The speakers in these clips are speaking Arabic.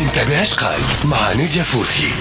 انتبه اش قال مع نادية فوتي.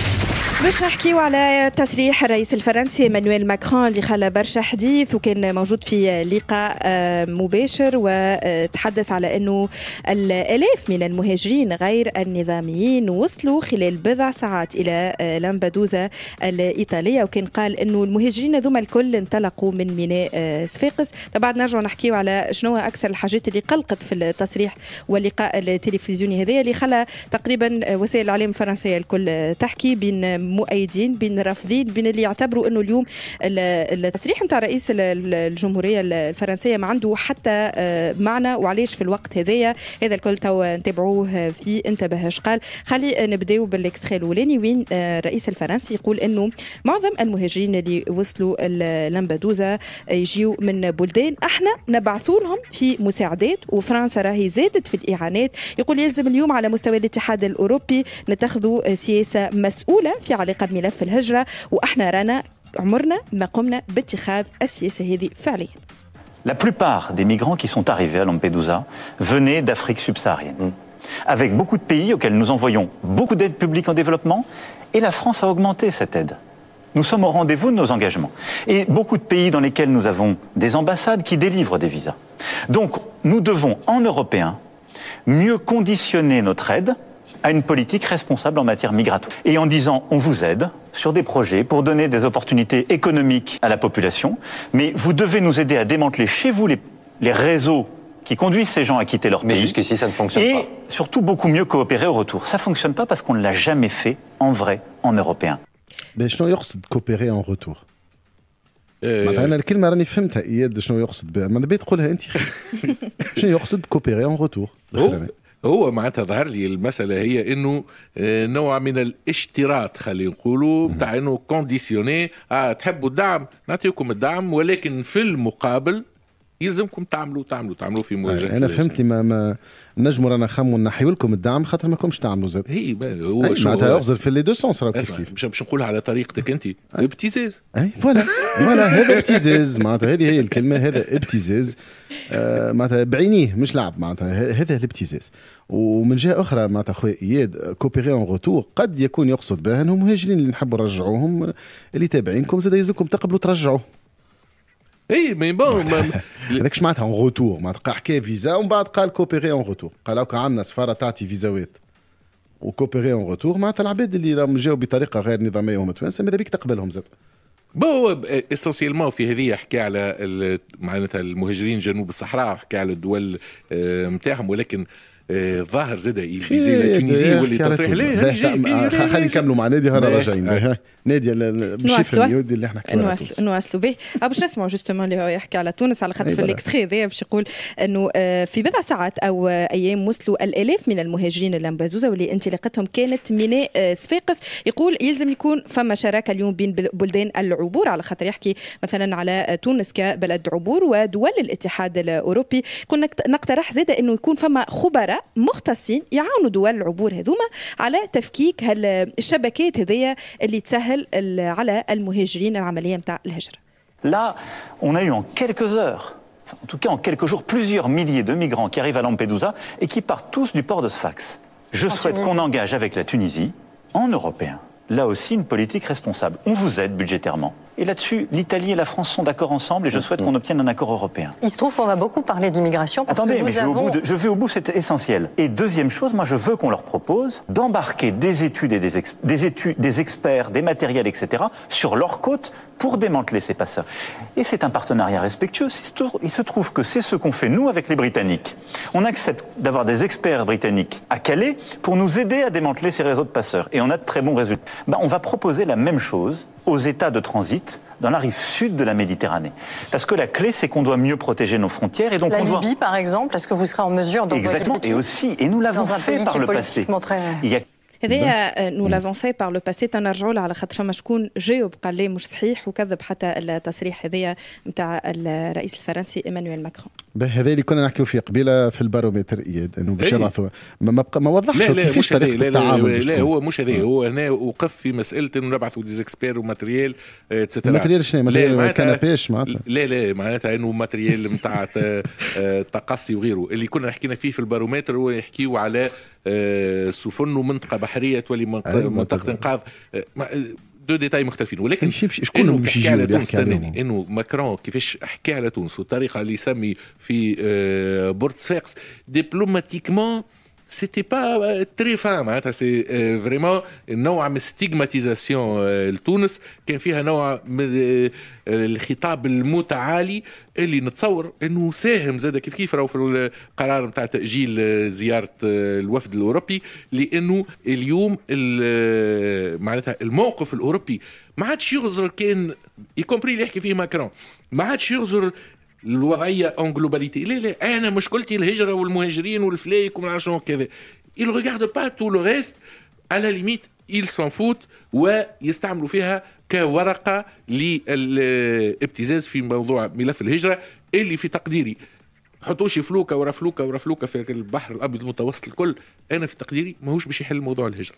باش نحكيو على تصريح الرئيس الفرنسي مانويل ماكرون اللي خلى برشا حديث وكان موجود في لقاء آه، مباشر وتحدث على إنه الألاف من المهاجرين غير النظاميين وصلوا خلال بضع ساعات إلى آه، لامبادوزا الإيطالية وكان قال إنه المهاجرين ذوما الكل انطلقوا من ميناء آه، صفاقس. طبعا نرجع نحكيو على شنو أكثر الحاجات اللي قلقت في التصريح واللقاء التلفزيوني هذا اللي خلى تقريبا وسائل الإعلام الفرنسية الكل تحكي بين مؤيدين بين رافضين بين اللي يعتبروا أنه اليوم التصريح نتاع رئيس الجمهورية الفرنسية ما عنده حتى آه، معنى. وعلاش في الوقت هذايا؟ هذا الكل تو نتابعوه في انتبه قال؟ خلي نبداو بال extrait الأولاني وين آه، الرئيس الفرنسي يقول أنه معظم المهاجرين اللي وصلوا لامبادوزا يجيو من بلدان أحنا نبعثوا لهم في مساعدات وفرنسا راهي زادت في الإعانات. يقول يلزم اليوم على مستوى الاتحاد الأوروبي نتخذوا سياسة مسؤولة في علاقه بملف الهجره واحنا رانا عمرنا ما قمنا باتخاذ السياسه هذه فعليا La plupart des migrants qui sont arrivés à Lampedusa venaient d'Afrique subsaharienne, mm. avec beaucoup de pays auxquels nous envoyons beaucoup d'aide publique en développement, et la France a augmenté cette aide. Nous sommes au rendez-vous de nos engagements. Et beaucoup de pays dans lesquels nous avons des ambassades qui délivrent des visas. Donc, nous devons, en Européens, mieux conditionner notre aide à une politique responsable en matière migratoire. Et en disant on vous aide sur des projets pour donner des opportunités économiques à la population, mais vous devez nous aider à démanteler chez vous les, les réseaux qui conduisent ces gens à quitter leur mais pays. Mais jusqu'ici, ça ne fonctionne et pas. Et surtout beaucoup mieux coopérer au retour. Ça ne fonctionne pas parce qu'on ne l'a jamais fait en vrai, en européen. Mais شنو يقصد coopérer en retour معناتها انا الكلمه راني فهمتها اياد شنو يقصد بها ما نبي تقولها انت شنو يقصد كوبيري اون روتور هو معناتها ظهر لي المسألة هي إنه آه، نوع من الاشتراط خلينا نقولوا بتاع إنه conditionné آه تحبوا الدعم؟ نعطيكم الدعم ولكن في المقابل يلزمكم تعملوا تعملوا تعملوا في مواجهة أنا فهمت ما, ما نجموا رانا نخموا نحيوا لكم الدعم خاطر ما كومش تعملوا زاد. هي معناتها يغزر في les deux sens راهو كيف كيف. باش نقولها على طريقتك أنت ابتزاز. أي voilà voilà هذا ابتزاز معناتها هذه هي الكلمة هذا ابتزاز. آه معناتها بعينيه مش لعب معناتها هذا الابتزاز. ومن جهة أخرى معناتها خويا إياد coopérer en retour قد يكون يقصد بها أنهم مهاجرين اللي نحبوا نرجعوهم اللي تابعينكم زاد يلزمكم تقبلوا ترجعوا إي mais bon هذاك معناتها en retour معناتها حكى فيزا ومن بعد قال coopérer en retour قال هاكا عندنا سفارة تعطي فيزاوات و coopérer en retour معناتها العباد اللي راهم جاوا بطريقة غير نظامية هم توانسه ماذا بيك تقبلهم زاد؟ bon essentiellement في هذه حكى على معناتها المهاجرين جنوب الصحراء حكى على الدول نتاعهم ولكن ظاهر زاد il visait la Tunisie واللي تصريح لا خلينا نكملوا مع نادي هنا راجعين. نادي مش يودي اللي إحنا نواصلوا نواصلوا. به. باش نسمعوا justement اللي هو يحكي على تونس على خاطر في ال extrait هذا باش يقول إنه في بضع ساعات أو أيام وصلوا الألاف من المهاجرين لامبازوزا واللي انطلاقتهم كانت ميناء صفاقس. يقول يلزم يكون فما شراكة اليوم بين بلدان العبور على خاطر يحكي مثلا على تونس كبلد عبور ودول الاتحاد الأوروبي. يقول نقترح زاد إنه يكون فما خبراء مختصين يعاونوا دول العبور هذوما على تفكيك الشبكات هذيا اللي تسهل على المهاجرين العمليه نتاع الهجره. Là, on a eu en quelques heures en tout cas en quelques jours, plusieurs milliers de migrants qui arrivent à Lampedusa et qui partent tous du port de Sfax. Je en souhaite qu'on engage avec la Tunisie, en européen, là aussi une politique responsable. On vous aide budgétairement. Et là-dessus, l'Italie et la France sont d'accord ensemble et je souhaite qu'on obtienne un accord européen. Il se trouve qu'on va beaucoup parler d'immigration. Attendez, que mais je, avons... vais au bout de, je vais au bout, c'est essentiel. Et deuxième chose, moi je veux qu'on leur propose d'embarquer des études et des, ex, des études, des experts, des matériels, etc. sur leur côte pour démanteler ces passeurs. Et c'est un partenariat respectueux. Il se trouve que c'est ce qu'on fait nous avec les Britanniques. On accepte d'avoir des experts britanniques à Calais pour nous aider à démanteler ces réseaux de passeurs. Et on a de très bons résultats. Ben, on va proposer la même chose aux États de transit dans la rive sud de la Méditerranée. Parce que la clé, c'est qu'on doit mieux protéger nos frontières. Et donc la on Libye, doit... par exemple, est-ce que vous serez en mesure d'envoyer Exactement. Et aussi, et nous l'avons fait par le passé. Très... Il y a هذايا نو لافون في بار لو باسي تنرجعوا له على خاطر فما شكون جاوب قال لي مش صحيح وكذب حتى التصريح هذايا نتاع الرئيس الفرنسي إيمانويل ماكرون. هذا اللي كنا نحكيو فيه قبيلة في البارومتر إياد إنه باش يبعثوا ما, ما, ما وضحش لا لا كيفاش طريقة لا التعامل لا, لا, لا هو مش هذا هو هنا وقف في مسألة إنه نبعثوا des experts و matériel et cetera matériel شنو matériel كنابيش معناتها. لا لا معناتها إنه matériel نتاع تقصي وغيره. اللي كنا حكينا فيه في البارومتر هو يحكيو على آه، سفن ومنطقة بحرية تولي منط- أيوة، منطقة إنقاذ. آه، آه، دو ديتاي مختلفين ولكن شكون إنه باش يجي على اللي تونس إنه ماكرون كيفاش حكى على تونس والطريقة اللي يسمي في port صفاقس diplomatiquement c'était pas très fin معناتها c'est vraiment نوع من stigmatisation لتونس كان فيها نوع من الخطاب المتعالي اللي نتصور انه ساهم زاد كيف كيف راهو في القرار نتاع تاجيل زياره الوفد الاوروبي لأنه اليوم ال- معناتها الموقف الاوروبي ما عادش يغزر كان يكومبري اللي يحكي فيه ماكرون ما عادش يغزر الوضعية en globalité لا لا أنا مشكلتي الهجره والمهاجرين والفلايك وما شنو كذا. Il regarde pas tout le reste. À la limite ils s'en ويستعملوا فيها كورقة للابتزاز في موضوع ملف الهجرة اللي في تقديري. حطوا شي فلوكة ورا فلوكة ورا فلوكة في البحر الأبيض المتوسط الكل. أنا في تقديري ماهوش باش يحل موضوع الهجرة.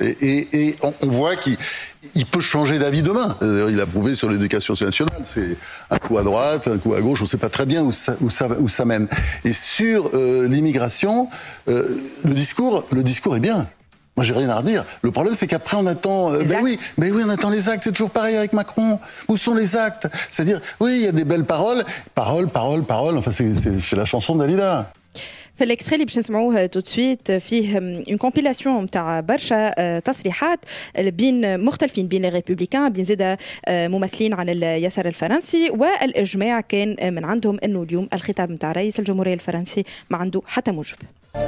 Et, et- et on, on voit qu'il il peut changer d'avis demain. Il a prouvé sur l'éducation nationale, c'est un coup à droite, un coup à gauche, on ne sait pas très bien où ça, où ça, où ça mène. Et sur euh, l'immigration, euh, le discours, le discours est bien. Moi, j'ai rien à redire. Le problème, c'est qu'après, on attend. euh, ben oui, ben oui, on attend les actes. C'est toujours pareil avec Macron. Où sont les actes? C'est-à-dire, oui, il y a des belles paroles, paroles, paroles, paroles. Enfin, c'est- la chanson de Dalida. في ال extrait اللي باش نسمعوه تو سويت فيه une compilation نتاع برشا آه، تصريحات بين مختلفين بين ال Républicains بين زاده ممثلين عن اليسار الفرنسي والإجماع كان آه، من عندهم إنه اليوم الخطاب نتاع رئيس الجمهورية الفرنسي ما عنده حتى موجب.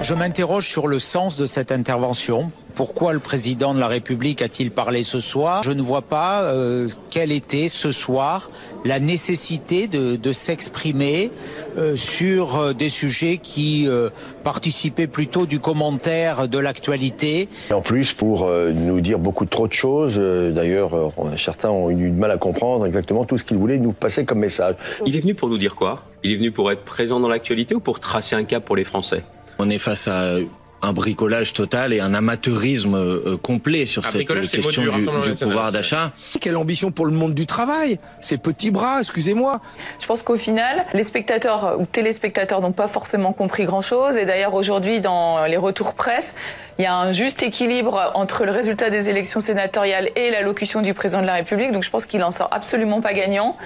Je m'interroge sur le sens de cette intervention. Pourquoi le président de la République a-t-il parlé ce soir? Je ne vois pas euh, quelle était ce soir la nécessité de, de s'exprimer euh, sur euh, des sujets qui euh, participaient plutôt du commentaire de l'actualité. En plus, pour euh, nous dire beaucoup trop de choses, euh, d'ailleurs, euh, on- certains ont eu du mal à comprendre exactement tout ce qu'ils voulaient nous passer comme message. Il est venu pour nous dire quoi? Il est venu pour être présent dans l'actualité ou pour tracer un cap pour les Français? On est face à un bricolage total et un amateurisme euh, complet sur Un cette question du du, pouvoir c'est- d'achat. Quelle ambition pour le monde du travail? Ces petits bras, excusez-moi. Je pense qu'au final, les spectateurs ou téléspectateurs n'ont pas forcément compris grand-chose. Et d'ailleurs, aujourd'hui, dans les retours presse, il y a un juste équilibre entre le résultat des élections sénatoriales et l'allocution du président de la République. Donc je pense qu'il en sort absolument pas gagnant.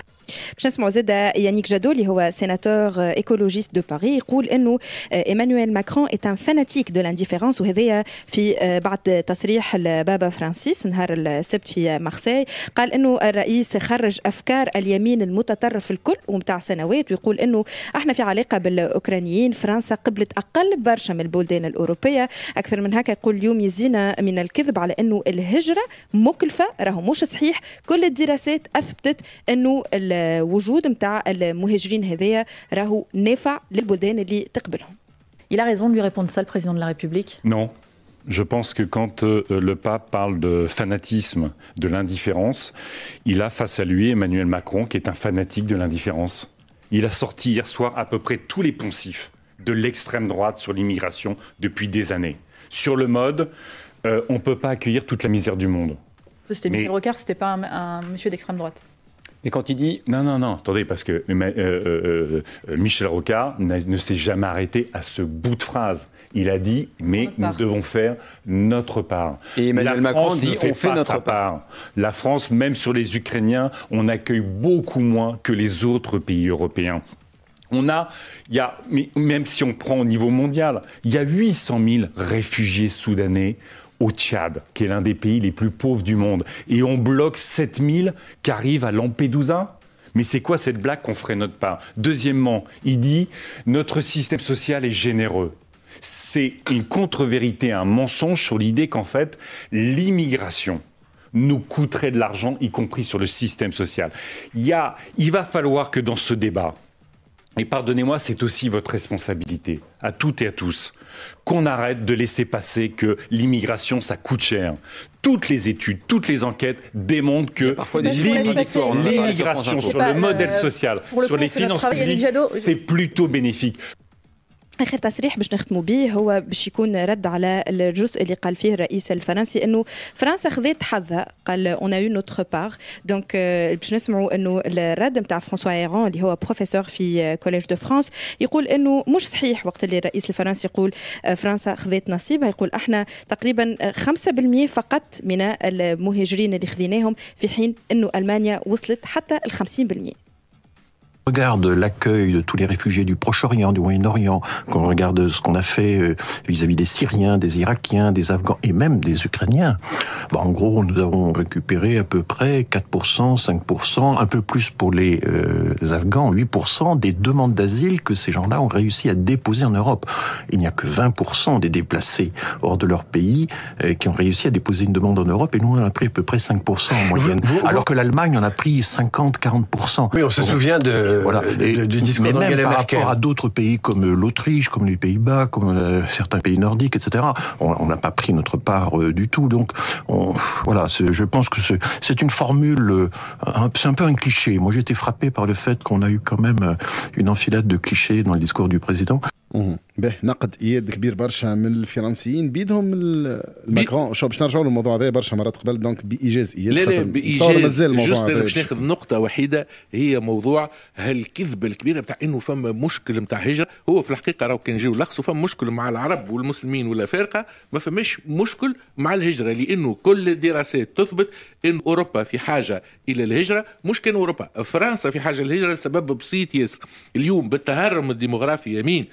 باش نسمعوا زاد يانيك جادو اللي هو سيناتور ايكولوجيست دو باري يقول انه ايمانويل ماكرون est un fanatique de l'indifférence. وهذايا في بعد تصريح البابا فرانسيس نهار السبت في مارسي قال إنه الرئيس خرج أفكار اليمين المتطرف الكل ومتاع سنوات ويقول إنه إحنا في علاقة بالأوكرانيين فرنسا قبلت أقل برشا من البلدان الأوروبية. أكثر من هكا يقول اليوم يزينا من الكذب على إنه الهجرة مكلفة راهو مش صحيح. كل الدراسات أثبتت إنه الوجود نتاع المهاجرين هذايا راهو نافع للبلدان اللي تقبلهم Il a raison de lui répondre ça, le président de la République. Non. Je pense que quand euh, le pape parle de fanatisme, de l'indifférence, il a face à lui Emmanuel Macron, qui est un fanatique de l'indifférence. Il a sorti hier soir à peu près tous les poncifs de l'extrême droite sur l'immigration depuis des années. Sur le mode, euh, on ne peut pas accueillir toute la misère du monde. C'était Mais- Michel Rocard, c'était pas un, un monsieur d'extrême droite. Et quand il dit non, non, non, attendez, parce que euh, euh, euh, Michel Rocard ne s'est jamais arrêté à ce bout de phrase. Il a dit, mais nous devons faire notre part. Et Emmanuel La Macron France dit, fait on fait pas notre sa part. La France, même sur les Ukrainiens, on accueille beaucoup moins que les autres pays européens. On a, il y a, mais même si on prend au niveau mondial, il y a 800 000 réfugiés soudanais au Tchad, qui est l'un des pays les plus pauvres du monde. Et on bloque 7 000 qui arrivent à Lampedusa. Mais c'est quoi cette blague qu'on ferait notre part? Deuxièmement, il dit notre système social est généreux. C'est une contre-vérité, un mensonge sur l'idée qu'en fait, l'immigration nous coûterait de l'argent, y compris sur le système social. Il, y a, il va falloir que dans ce débat, Et pardonnez-moi, c'est aussi votre responsabilité, à toutes et à tous, qu'on arrête de laisser passer que l'immigration, ça coûte cher. Toutes les études, toutes les enquêtes démontrent que l'immigration sur le modèle social, sur les finances publiques, c'est plutôt bénéfique. آخر تصريح باش نختموا به هو باش يكون رد على الجزء اللي قال فيه الرئيس الفرنسي إنه فرنسا خذت حظها قال on on notre part donc باش نسمعوا إنه الرد نتاع François Héran اللي هو بروفيسور في Collège de France يقول إنه مش صحيح وقت اللي الرئيس الفرنسي يقول آه، فرنسا خذت نصيبها. يقول إحنا تقريبا 5% فقط من المهاجرين اللي خذيناهم في حين إنه ألمانيا وصلت حتى ال 50% regarde l'accueil de tous les réfugiés du Proche-Orient, du Moyen-Orient, qu'on regarde ce qu'on a fait euh, vis-à-vis des Syriens, des Irakiens, des Afghans et même des Ukrainiens, bah, en gros, nous avons récupéré à peu près 4%, 5%, un peu plus pour les euh, Afghans, 8% des demandes d'asile que ces gens-là ont réussi à déposer en Europe. Il n'y a que 20% des déplacés hors de leur pays euh, qui ont réussi à déposer une demande en Europe et nous, on en a pris à peu près 5% en moyenne. Alors que l'Allemagne en a pris 50, 40%. Oui, on se souvient de voilà. Et, du discours mais même par Merkel. rapport à d'autres pays comme l'Autriche, comme les Pays-Bas, comme euh, certains pays nordiques, etc. On n'a pas pris notre part euh, du tout. Donc, on, voilà, je pense que c'est une formule, euh, c'est un peu un cliché. Moi, j'ai été frappé par le fait qu'on a eu quand même euh, une enfilade de clichés dans le discours du président. بيه نقد اياد كبير برشا من الفرنسيين بيدهم الماكرون. شو باش نرجعوا للموضوع هذا برشا مرات قبل donc بايجاز اياد لا لا بايجاز juste باش ناخذ نقطة وحيدة هي موضوع هالكذبة الكبيرة بتاع إنه فما مشكل بتاع هجرة. هو في الحقيقة راهو كان نجيو لخصوا فما مشكل مع العرب والمسلمين والافارقه ما فماش مشكل مع الهجرة لأنه كل الدراسات تثبت إن أوروبا في حاجة إلى الهجرة مش كان أوروبا فرنسا في حاجة للهجرة لسبب بسيط ياسر. اليوم بالتهرم الديموغرافي يمين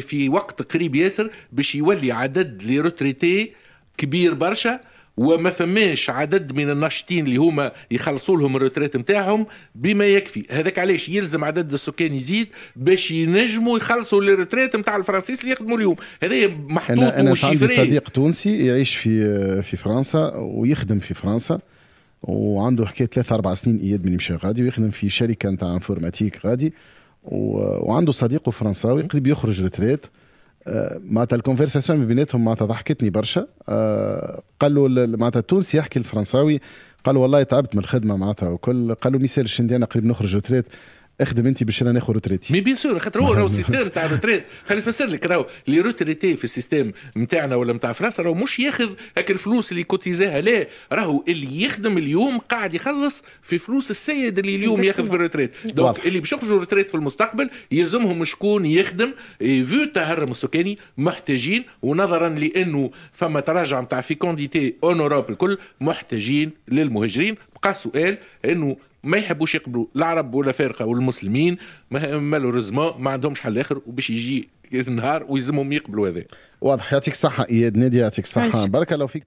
في وقت قريب ياسر باش يولي عدد les retraités كبير برشا وما فماش عدد من الناشطين اللي هما يخلصوا لهم ال retraite نتاعهم بما يكفي. هذاك علاش يلزم عدد السكان يزيد باش ينجموا يخلصوا ال retraite نتاع الفرنسيس اللي يخدموا اليوم. هذا محطوط أنا أنا عندي صديق تونسي يعيش في في فرنسا ويخدم في فرنسا. وعنده حكاية ثلاث أربع سنين إياد من مشى غادي ويخدم في شركة نتاع informatique غادي. وعنده صديقه فرنساوي قريب يخرج retraite آه، معناتها ال conversation ما بيناتهم معناتها ضحكتني برشا. آه، قال له معناتها التونسي يحكي الفرنساوي قال والله تعبت من الخدمة معناتها وكل. قال له ميسالش يسالش أنا قريب نخرج retraite اخدم انت باش أنا ناخذ retraite ي mais bien sûr خاطر هو راهو ال système تاع ال retraite خليني نفسر لك راهو le retraité في ال système نتاعنا ولا نتاع فرنسا راهو مش ياخذ هاك الفلوس اللي كوتيزاها لا راهو اللي يخدم اليوم قاعد يخلص في فلوس السيد اللي اليوم ياخذ في ال retraite donc اللي باش يخرجوا retraite في المستقبل يلزمهم شكون يخدم vu التهرم السكاني محتاجين ونظرا لأنه فما تراجع نتاع fécondité en Europe الكل محتاجين للمهاجرين. بقى السؤال إنه ما يحبوش يقبلوا العرب ولا فارقه والمسلمين مالوريزمون ما عندهمش حل آخر وباش يجي النهار ويلزمهم يقبلوا هذا. واضح. يعطيك الصحة إياد. نادي يعطيك الصحة. بارك الله فيك.